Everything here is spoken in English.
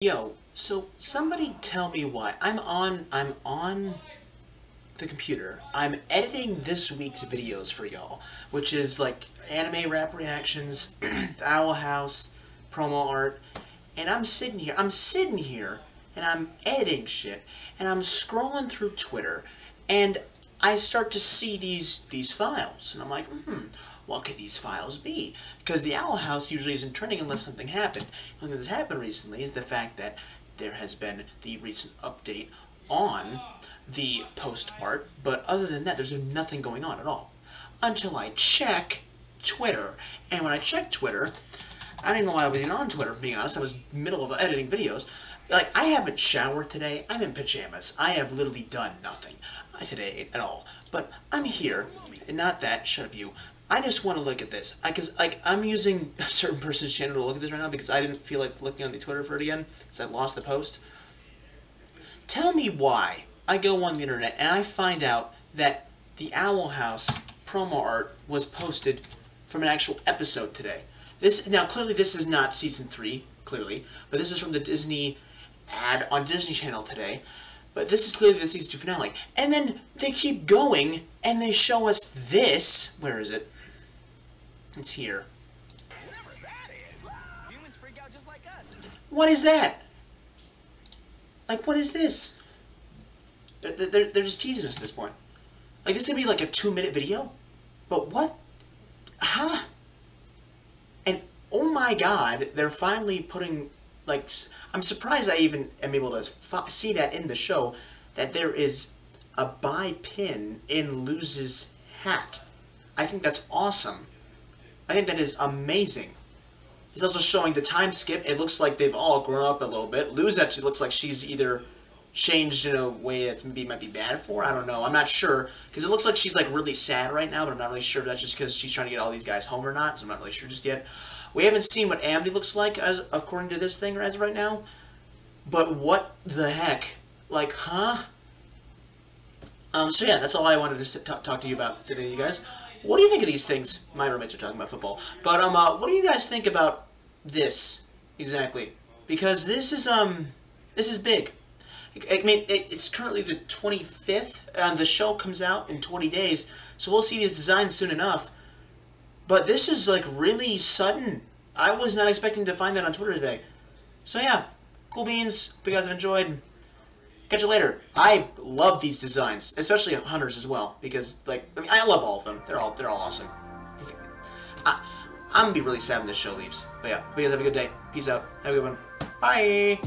Yo, so somebody tell me why. I'm on I'm on the computer. I'm editing this week's videos for y'all, which is like anime rap reactions, Owl House, promo art, and I'm sitting here. I'm sitting here and I'm editing shit and I'm scrolling through Twitter and I start to see these these files and I'm like, hmm, what could these files be? Because the Owl House usually isn't trending unless something happened. One thing that's happened recently is the fact that there has been the recent update on the post art, but other than that, there's nothing going on at all. Until I check Twitter, and when I check Twitter, I don't even know why I was even on Twitter, being honest. I was middle of editing videos. Like, I haven't showered today. I'm in pajamas. I have literally done nothing uh, today at all. But I'm here, and not that, shut up you. I just want to look at this. Because, like, I'm using a certain person's channel to look at this right now because I didn't feel like looking on the Twitter for it again because I lost the post. Tell me why I go on the internet and I find out that the Owl House promo art was posted from an actual episode today. This Now, clearly this is not Season 3, clearly, but this is from the Disney ad on Disney Channel today. But this is clearly the Season 2 finale. And then they keep going and they show us this. Where is it? It's here. What is that? Like, what is this? They're, they're, they're just teasing us at this point. Like, this is going to be like a two-minute video? But what? Huh? And, oh my god, they're finally putting, like, I'm surprised I even am able to see that in the show, that there is a bi pin in Luz's hat. I think that's awesome. I think that is amazing. He's also showing the time skip. It looks like they've all grown up a little bit. Luz actually looks like she's either changed in a way that maybe might be bad for. I don't know. I'm not sure because it looks like she's like really sad right now, but I'm not really sure if that's just because she's trying to get all these guys home or not. So I'm not really sure just yet. We haven't seen what Amity looks like as according to this thing as right now. But what the heck? Like, huh? Um, so yeah, that's all I wanted to talk, talk to you about today, you guys. What do you think of these things? My roommates are talking about football. But, um, uh, what do you guys think about this, exactly? Because this is, um, this is big. I mean, it's currently the 25th, and the show comes out in 20 days, so we'll see these designs soon enough. But this is, like, really sudden. I was not expecting to find that on Twitter today. So, yeah, cool beans. Hope you guys have enjoyed. Catch you later. I love these designs, especially Hunter's as well, because like I mean I love all of them. They're all they're all awesome. I, I'm gonna be really sad when this show leaves. But yeah, you guys have a good day. Peace out. Have a good one. Bye.